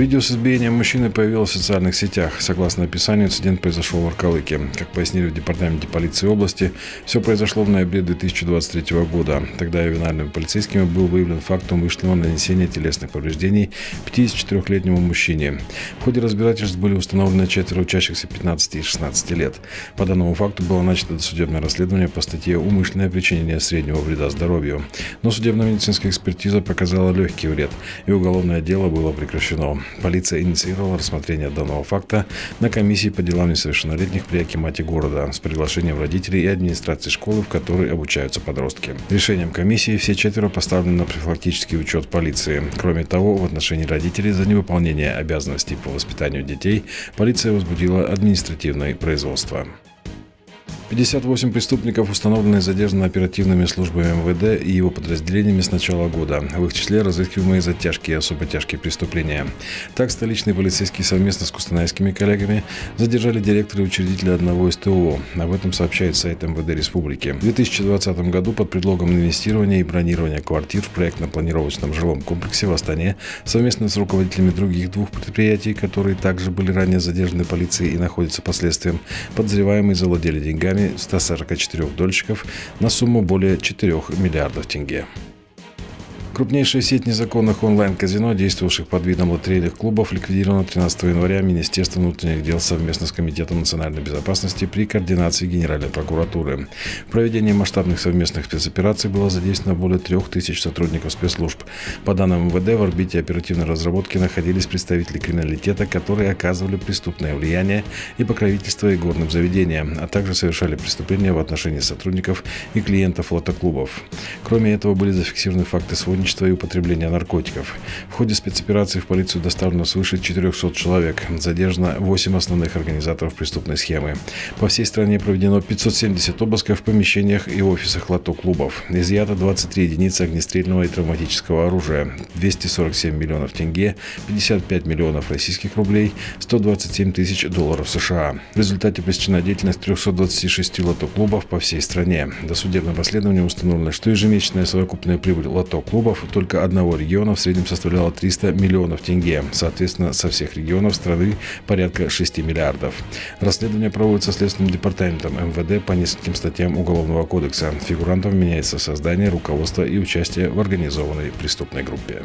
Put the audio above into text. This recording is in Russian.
Видео с избиением мужчины появилось в социальных сетях. Согласно описанию, инцидент произошел в Аркалыке. Как пояснили в Департаменте полиции области, все произошло в ноябре 2023 года. Тогда ювенальными полицейскими был выявлен факт умышленного нанесения телесных повреждений 54-летнему мужчине. В ходе разбирательств были установлены четверо учащихся 15 и 16 лет. По данному факту было начато досудебное расследование по статье «Умышленное причинение среднего вреда здоровью». Но судебно-медицинская экспертиза показала легкий вред, и уголовное дело было прекращено. Полиция инициировала рассмотрение данного факта на комиссии по делам несовершеннолетних при Акимате города с приглашением родителей и администрации школы, в которой обучаются подростки. Решением комиссии все четверо поставлены на профилактический учет полиции. Кроме того, в отношении родителей за невыполнение обязанностей по воспитанию детей полиция возбудила административное производство. 58 преступников установлены и задержаны оперативными службами МВД и его подразделениями с начала года. В их числе разыскиваемые за тяжкие и особо тяжкие преступления. Так, столичные полицейские совместно с кустанайскими коллегами задержали директора и учредителя одного из ТО. Об этом сообщает сайт МВД Республики. В 2020 году под предлогом инвестирования и бронирования квартир в проектно-планировочном жилом комплексе в Астане совместно с руководителями других двух предприятий, которые также были ранее задержаны полицией и находятся под следствием, подозреваемые завладели деньгами деньгами 144 дольщиков на сумму более 4 миллиардов тенге. Крупнейшая сеть незаконных онлайн-казино, действовавших под видом лотерейных клубов, ликвидирована 13 января Министерством внутренних дел совместно с Комитетом национальной безопасности при координации Генеральной прокуратуры. В проведении масштабных совместных спецопераций было задействовано более трех тысяч сотрудников спецслужб. По данным МВД, в орбите оперативной разработки находились представители криминалитета, которые оказывали преступное влияние и покровительство игорным заведениям, а также совершали преступления в отношении сотрудников и клиентов лотоклубов. Кроме этого, были зафиксированы факты сводничества количества и употребления наркотиков. В ходе спецоперации в полицию доставлено свыше 400 человек. Задержано 8 основных организаторов преступной схемы. По всей стране проведено 570 обысков в помещениях и офисах лото-клубов. Изъято 23 единицы огнестрельного и травматического оружия, 247 миллионов тенге, 55 миллионов российских рублей, 127 тысяч долларов США. В результате пресечена деятельность 326 лото-клубов по всей стране. До судебного расследования установлено, что ежемесячная совокупная прибыль лото-клубов только одного региона в среднем составляла 300 миллионов тенге. Соответственно, со всех регионов страны порядка 6 миллиардов. Расследование проводится Следственным департаментом МВД по нескольким статьям Уголовного кодекса. Фигурантам меняется создание, руководство и участие в организованной преступной группе.